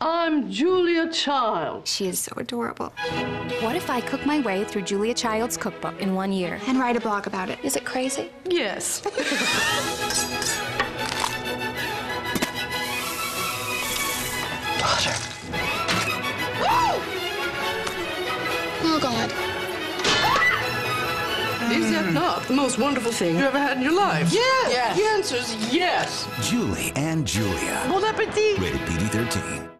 I'm Julia Child. She is so adorable. What if I cook my way through Julia Child's cookbook in one year and write a blog about it? Is it crazy? Yes. Butter. Oh, God. Is that mm. not the most wonderful thing you ever had in your life? Yes. Yes. The answer is yes. Julie and Julia. Bon appetit. Rated PG 13.